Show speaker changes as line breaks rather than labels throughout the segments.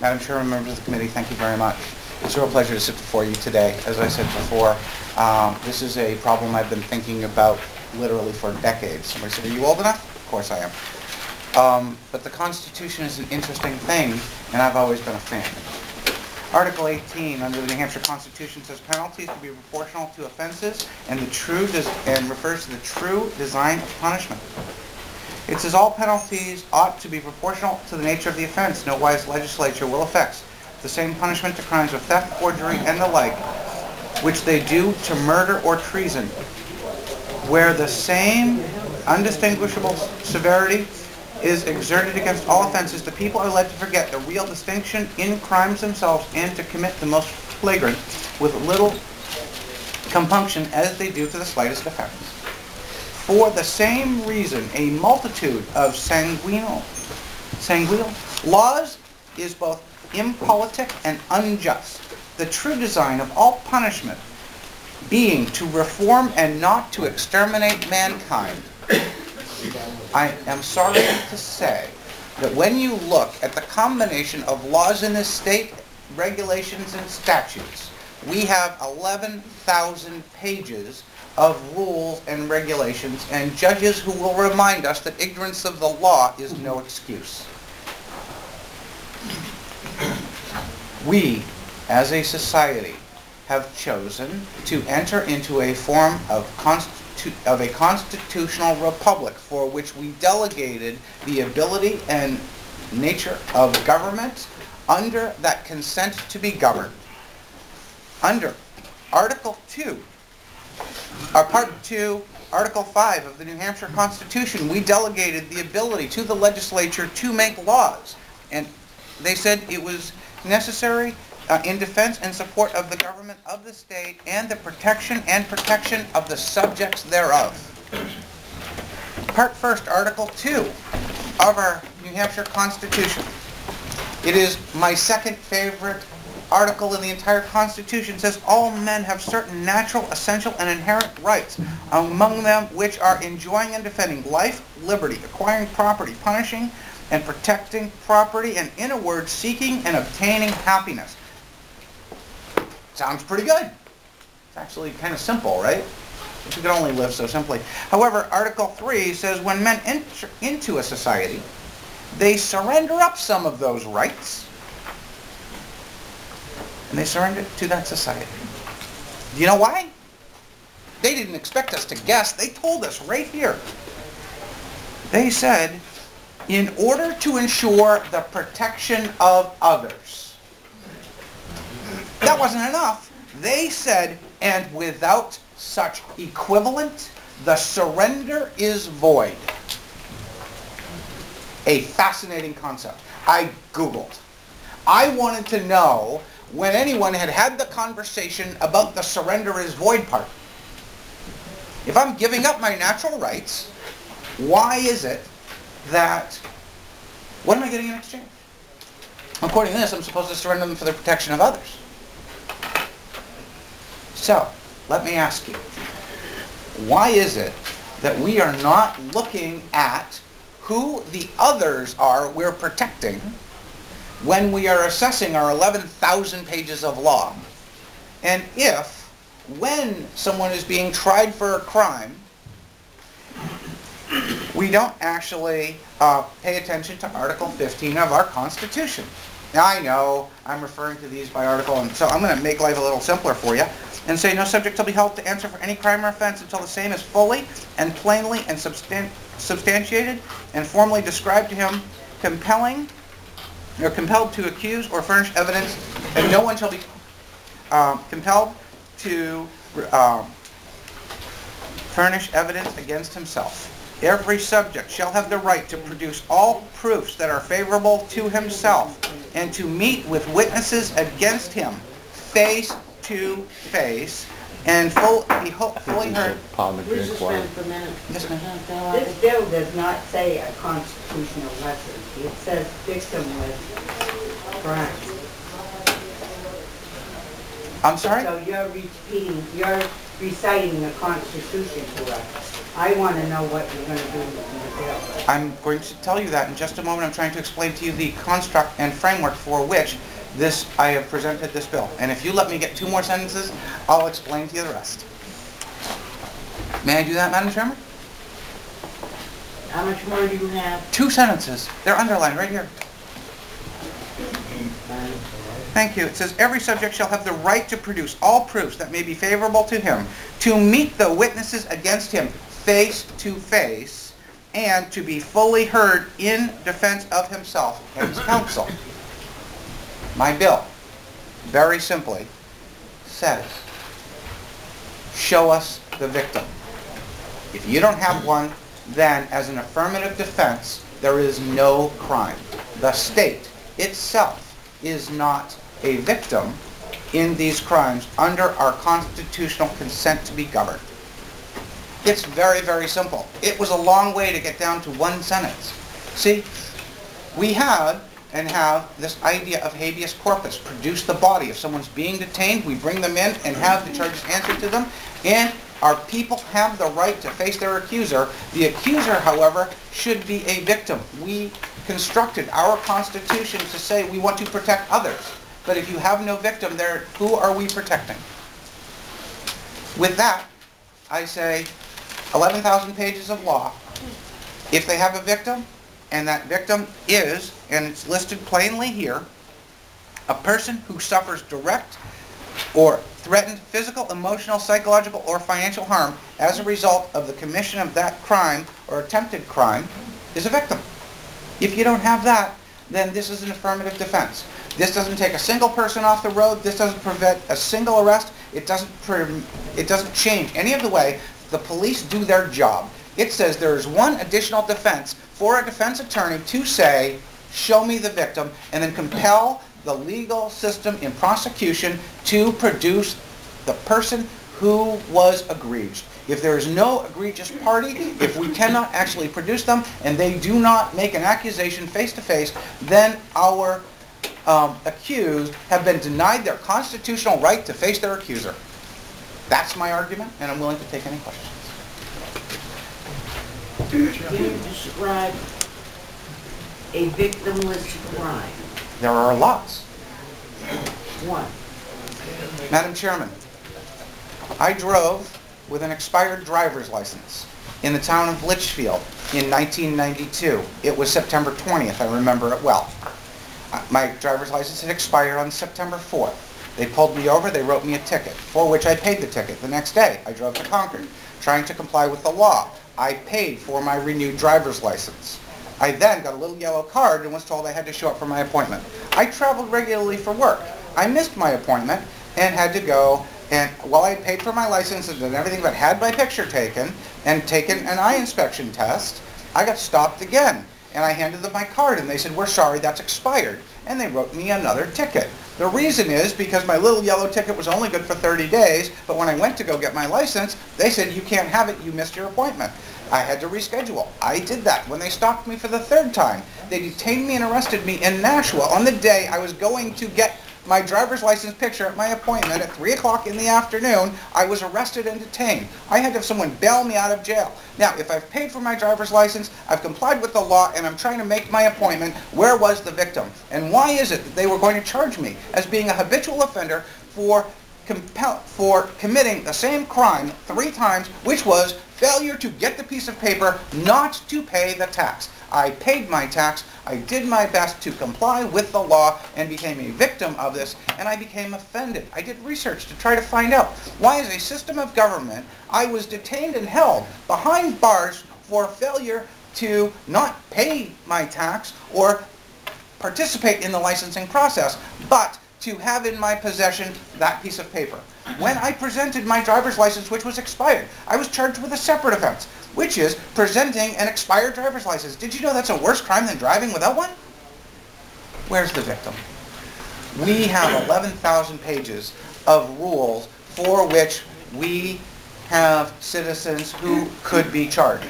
Madam Chairman, members of the committee, thank you very much. It's a real pleasure to sit before you today. As I said before, um, this is a problem I've been thinking about literally for decades. Somebody said, are you old enough? Of course I am. Um, but the Constitution is an interesting thing, and I've always been a fan. Article 18 under the New Hampshire Constitution says penalties to be proportional to offenses and the true and refers to the true design of punishment. It says all penalties ought to be proportional to the nature of the offense. No wise legislature will affect the same punishment to crimes of theft, forgery, and the like, which they do to murder or treason, where the same undistinguishable severity is exerted against all offenses, the people are led to forget the real distinction in crimes themselves and to commit the most flagrant with little compunction as they do to the slightest offense. For the same reason, a multitude of sanguinal, sanguinal laws is both impolitic and unjust. The true design of all punishment being to reform and not to exterminate mankind. I am sorry to say that when you look at the combination of laws in this state, regulations and statutes, we have 11,000 pages of rules and regulations and judges who will remind us that ignorance of the law is no excuse. We, as a society, have chosen to enter into a form of constitution of a constitutional republic for which we delegated the ability and nature of government under that consent to be governed. Under Article 2, or Part 2, Article 5 of the New Hampshire Constitution, we delegated the ability to the legislature to make laws. And they said it was necessary uh, in defense and support of the government of the state and the protection and protection of the subjects thereof. Part first, Article 2 of our New Hampshire Constitution. It is my second favorite article in the entire Constitution. Says all men have certain natural, essential, and inherent rights, among them which are enjoying and defending life, liberty, acquiring property, punishing and protecting property, and in a word, seeking and obtaining happiness. Sounds pretty good. It's actually kind of simple, right? If we could only live so simply. However, Article 3 says when men enter into a society, they surrender up some of those rights, and they surrendered to that society. Do you know why? They didn't expect us to guess. They told us right here. They said, in order to ensure the protection of others, that wasn't enough. They said, and without such equivalent, the surrender is void. A fascinating concept. I Googled. I wanted to know when anyone had had the conversation about the surrender is void part. If I'm giving up my natural rights, why is it that, what am I getting in exchange? According to this, I'm supposed to surrender them for the protection of others. So, let me ask you, why is it that we are not looking at who the others are we're protecting when we are assessing our 11,000 pages of law? And if, when someone is being tried for a crime, we don't actually uh, pay attention to Article 15 of our Constitution. Now I know I'm referring to these by article, and so I'm going to make life a little simpler for you and say no subject shall be held to answer for any crime or offense until the same is fully and plainly and substan substantiated and formally described to him, compelling or compelled to accuse or furnish evidence, and no one shall be um, compelled to um, furnish evidence against himself. Every subject shall have the right to produce all proofs that are favorable to himself and to meet with witnesses against him face to face and full, be ho- fully heard.
We just went for a minute.
Yes, ma'am.
This bill does not say a constitutional lesson. It says victim with crimes.
I'm sorry?
So you're repeating, you're reciting the Constitution to us. I want to know what you're going to do with the bill.
I'm going to tell you that in just a moment. I'm trying to explain to you the construct and framework for which this, I have presented this bill. And if you let me get two more sentences, I'll explain to you the rest. May I do that, Madam Chairman?
How much more do you have?
Two sentences. They're underlined right here. Thank you. It says, "Every subject shall have the right to produce all proofs that may be favorable to him, to meet the witnesses against him face to face, and to be fully heard in defense of himself and his counsel." My bill, very simply, says, show us the victim. If you don't have one, then as an affirmative defense, there is no crime. The state itself is not a victim in these crimes under our constitutional consent to be governed. It's very, very simple. It was a long way to get down to one sentence. See, we had and have this idea of habeas corpus, produce the body. If someone's being detained, we bring them in and have the charges answered to them, and our people have the right to face their accuser. The accuser, however, should be a victim. We constructed our Constitution to say we want to protect others. But if you have no victim there, who are we protecting? With that, I say 11,000 pages of law. If they have a victim, and that victim is, and it's listed plainly here, a person who suffers direct or threatened physical, emotional, psychological, or financial harm as a result of the commission of that crime or attempted crime is a victim. If you don't have that, then this is an affirmative defense. This doesn't take a single person off the road. This doesn't prevent a single arrest. It doesn't, it doesn't change any of the way the police do their job. It says there is one additional defense for a defense attorney to say, show me the victim, and then compel the legal system in prosecution to produce the person who was egregious. If there is no egregious party, if we cannot actually produce them, and they do not make an accusation face to face, then our um, accused have been denied their constitutional right to face their accuser. That's my argument, and I'm willing to take any questions.
Can you describe a victimless crime?
There are lots.
One.
Madam Chairman, I drove with an expired driver's license in the town of Litchfield in 1992. It was September 20th, I remember it well. Uh, My driver's license had expired on September 4th. They pulled me over, they wrote me a ticket, for which I paid the ticket. The next day, I drove to Concord, trying to comply with the law. I paid for my renewed driver's license. I then got a little yellow card and was told I had to show up for my appointment. I traveled regularly for work. I missed my appointment and had to go, and while I paid for my license and done everything but had my picture taken and taken an eye inspection test, I got stopped again. And I handed them my card and they said, we're sorry, that's expired. And they wrote me another ticket. The reason is because my little yellow ticket was only good for 30 days, but when I went to go get my license, they said, you can't have it, you missed your appointment. I had to reschedule. I did that. When they stopped me for the third time, they detained me and arrested me in Nashua on the day I was going to get my driver's license picture at my appointment at 3 o'clock in the afternoon. I was arrested and detained. I had to have someone bail me out of jail. Now, if I've paid for my driver's license, I've complied with the law, and I'm trying to make my appointment, where was the victim? And why is it that they were going to charge me as being a habitual offender for for committing the same crime three times, which was failure to get the piece of paper not to pay the tax. I paid my tax, I did my best to comply with the law and became a victim of this, and I became offended. I did research to try to find out why, as a system of government, I was detained and held behind bars for failure to not pay my tax or participate in the licensing process, but to have in my possession that piece of paper. When I presented my driver's license, which was expired, I was charged with a separate offense, which is presenting an expired driver's license. Did you know that's a worse crime than driving without one? Where's the victim? We have 11,000 pages of rules for which we have citizens who could be charged.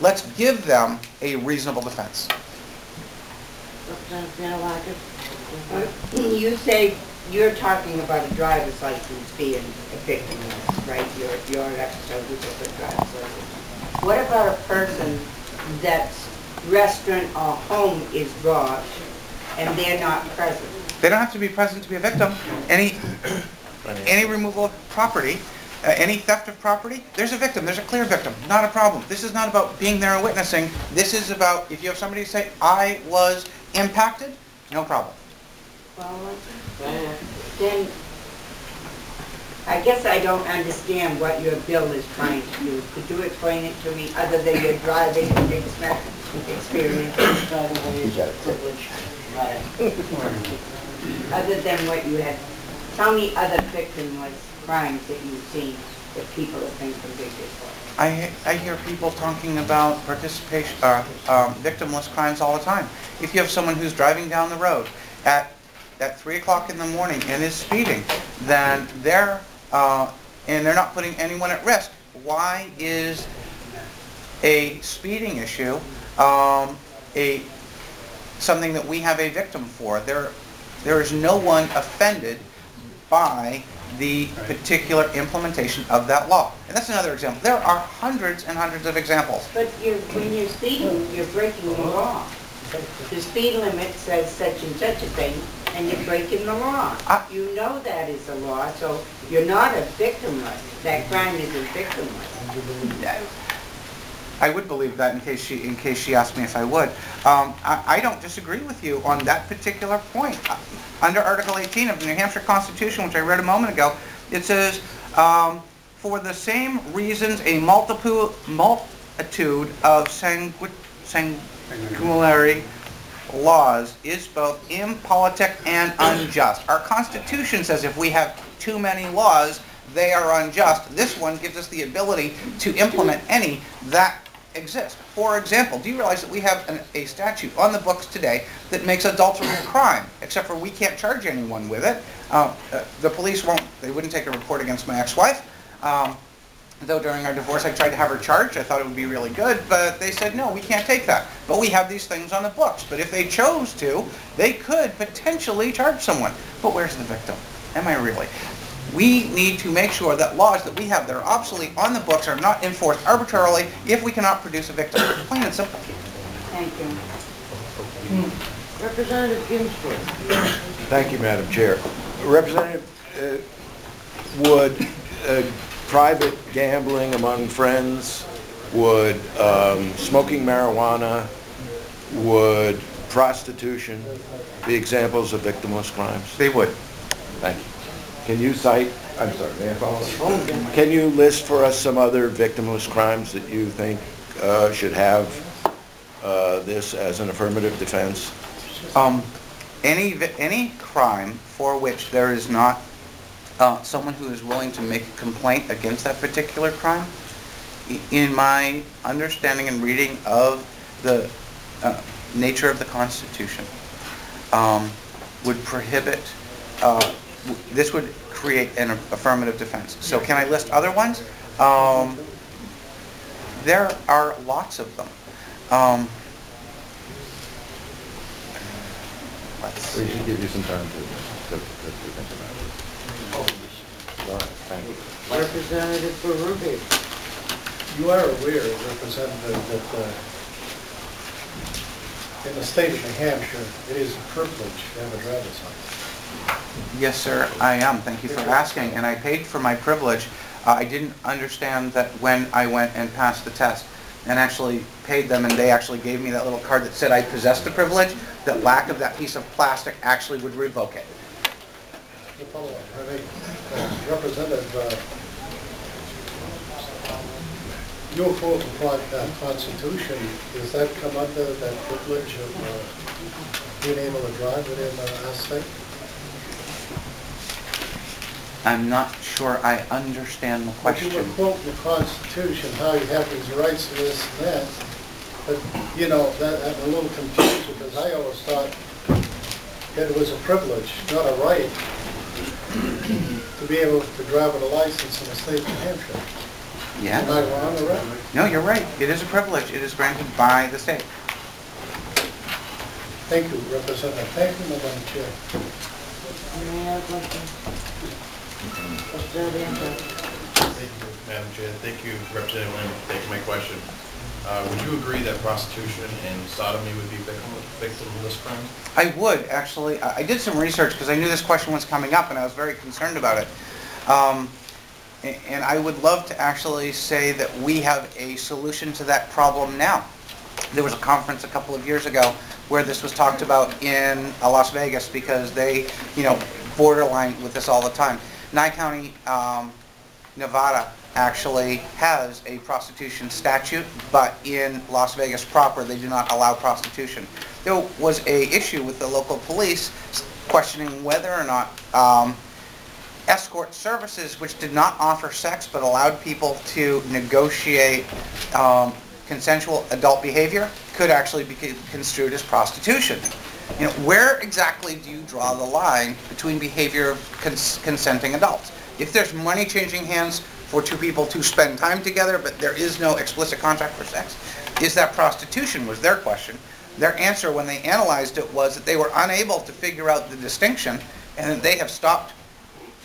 Let's give them a reasonable defense.
Representative Manolakis?
You say you're talking about a driver's license being a victim, right? Your, your episode was a driver's license. What about a person that's restaurant or home is robbed and they're not present?
They don't have to be present to be a victim. Any, any removal of property, uh, any theft of property, there's a victim, there's a clear victim, not a problem. This is not about being there and witnessing. This is about, if you have somebody say, I was impacted, no problem.
Well, then, I guess I don't understand what your bill is trying to do. Could you explain it to me, other than your driving experience?
privilege.
Other than what you had, tell me other victimless crimes that you've seen that people have been convicted for.
I, I hear people talking about participation, uh, um, victimless crimes all the time. If you have someone who's driving down the road at, at three o'clock in the morning and is speeding, then they're, uh, and they're not putting anyone at risk, why is a speeding issue, um, a, something that we have a victim for? There, there is no one offended by the particular implementation of that law. And that's another example. There are hundreds and hundreds of examples.
But you're, when you're speeding, you're breaking the law. The speed limit says such and such a thing, and you're breaking the law. You know that is a law, so you're not a victimless. That crime isn't victimless.
I would believe that in case she, in case she asked me if I would. Um, I, I don't disagree with you on that particular point. Uh, Under Article 18 of the New Hampshire Constitution, which I read a moment ago, it says, um, for the same reasons, a multiple, multitude of sanguinary laws is both impolitic and unjust. Our Constitution says if we have too many laws, they are unjust. This one gives us the ability to implement any that exist. For example, do you realize that we have an, a statute on the books today that makes adultery a crime, except for we can't charge anyone with it. Uh, uh, the police won't, they wouldn't take a report against my ex-wife. Um, though during our divorce I tried to have her charged, I thought it would be really good, but they said, no, we can't take that. But we have these things on the books. But if they chose to, they could potentially charge someone. But where's the victim? Am I really? We need to make sure that laws that we have that are obsolete on the books are not enforced arbitrarily if we cannot produce a victim. Plain and simple.
Thank you.
Representative Ginsburg.
Thank you, Madam Chair. Representative, uh, would uh, private gambling among friends, would um, smoking marijuana, would prostitution be examples of victimless crimes?
They would.
Thank you. Can you cite, I'm sorry, may I follow? Can you list for us some other victimless crimes that you think uh, should have uh, this as an affirmative defense?
Um, any, any crime for which there is not uh, someone who is willing to make a complaint against that particular crime, in my understanding and reading of the uh, nature of the Constitution, um, would prohibit, uh, w- this would create an affirmative defense. So can I list other ones? Um, There are lots of them. Um, Let's
We should give you some time to, to, to think about it. All right, thank you.
Representative Berube.
You are aware, Representative, that uh, in the state of New Hampshire, it is a privilege to have a driver's license.
Yes, sir, I am. Thank you for asking. And I paid for my privilege. Uh, I didn't understand that when I went and passed the test and actually paid them, and they actually gave me that little card that said I possessed the privilege, that lack of that piece of plastic actually would revoke it.
The following, uh, Representative, uh, your quote upon uh, Constitution, does that come under that privilege of uh, being able to drive within uh, our state?
I'm not sure I understand the question.
But you were quoting the Constitution, how you have these rights and this and that, but, you know, that, I'm a little confused, because I always thought that it was a privilege, not a right, to be able to drive with a license in the state of New Hampshire. Am
Yeah?
I wrong or right?
No, you're right. It is a privilege. It is granted by the state.
Thank you, Representative. Thank you, Madam Chair.
Any other questions? What's?
Thank you, Madam Chair. Thank you, Representative Lynn, for taking my question. Uh, Would you agree that prostitution and sodomy would be victim- victimless crimes?
I would, actually. I did some research because I knew this question was coming up and I was very concerned about it. Um, And I would love to actually say that we have a solution to that problem now. There was a conference a couple of years ago where this was talked about in uh, Las Vegas because they, you know, borderline with this all the time. Nye County, um, Nevada actually has a prostitution statute, but in Las Vegas proper, they do not allow prostitution. There was a issue with the local police questioning whether or not um, escort services, which did not offer sex but allowed people to negotiate um, consensual adult behavior, could actually be construed as prostitution. You know, where exactly do you draw the line between behavior of cons- consenting adults? If there's money changing hands for two people to spend time together, but there is no explicit contract for sex, is that prostitution, was their question. Their answer when they analyzed it was that they were unable to figure out the distinction, and that they have stopped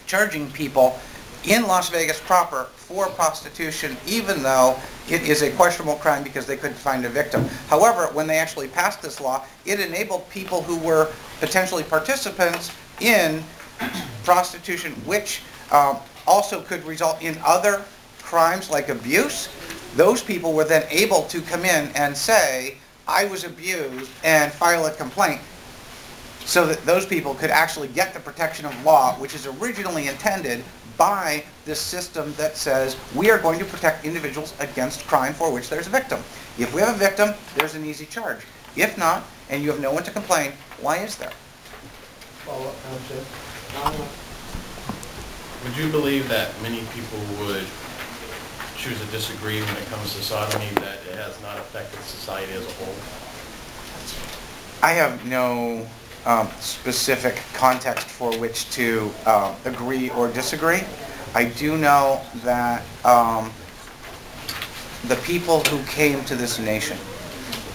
charging people in Las Vegas proper for prostitution, even though it is a questionable crime because they couldn't find a victim. However, when they actually passed this law, it enabled people who were potentially participants in prostitution, which um, also could result in other crimes like abuse. Those people were then able to come in and say, I was abused, and file a complaint so that those people could actually get the protection of law, which is originally intended by this system that says we are going to protect individuals against crime for which there's a victim. If we have a victim, there's an easy charge. If not, and you have no one to complain, why is there?
Follow-up.
Would you believe that many people would choose to disagree when it comes to sodomy, that it has not affected society as a whole?
I have no um, specific context for which to um, agree or disagree. I do know that um, the people who came to this nation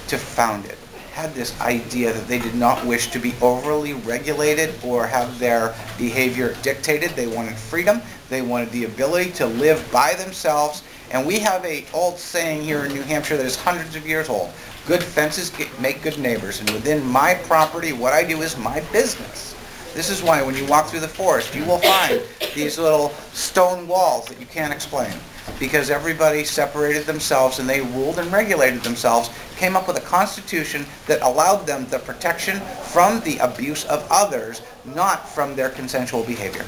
to found it had this idea that they did not wish to be overly regulated or have their behavior dictated. They wanted freedom. They wanted the ability to live by themselves. And we have a old saying here in New Hampshire that is hundreds of years old. Good fences make good neighbors. And within my property, what I do is my business. This is why when you walk through the forest, you will find these little stone walls that you can't explain. Because everybody separated themselves and they ruled and regulated themselves, came up with a constitution that allowed them the protection from the abuse of others, not from their consensual behavior.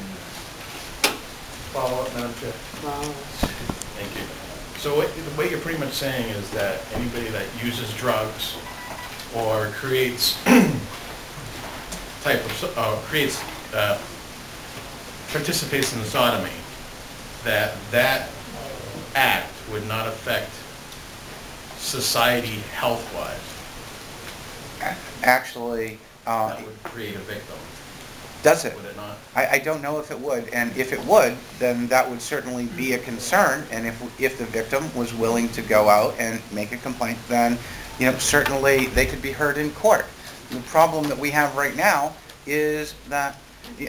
Follow-up, Madam Chair.
Thank you. So what, the way you're pretty much saying is that anybody that uses drugs or creates type of, so- uh, creates, uh, participates in sodomy, that that act would not affect society health-wise.
Actually, uh,
That would create a victim,
does it?
would it not?
I, I don't know if it would, and if it would, then that would certainly be a concern, and if, if the victim was willing to go out and make a complaint, then, you know, certainly they could be heard in court. The problem that we have right now is that,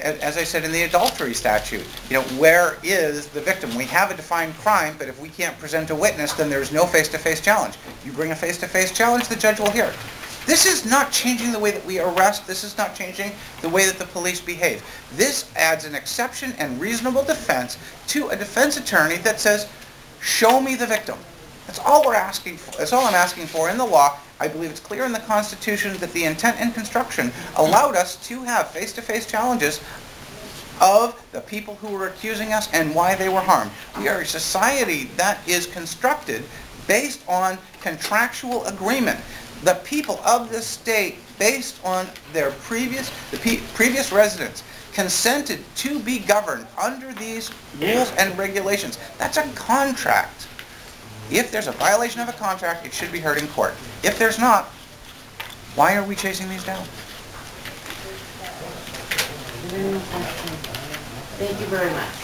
as I said in the adultery statute, you know, where is the victim? We have a defined crime, but if we can't present a witness, then there's no face-to-face challenge. You bring a face-to-face challenge, the judge will hear. This is not changing the way that we arrest. This is not changing the way that the police behave. This adds an exception and reasonable defense to a defense attorney that says, show me the victim. That's all we're asking for. That's all I'm asking for in the law. I believe it's clear in the Constitution that the intent and construction allowed us to have face-to-face challenges of the people who were accusing us and why they were harmed. We are a society that is constructed based on contractual agreement. The people of this state, based on their previous, the previous residents, consented to be governed under these rules and regulations. That's a contract. If there's a violation of a contract, it should be heard in court. If there's not, why are we chasing these down?
Thank you very much.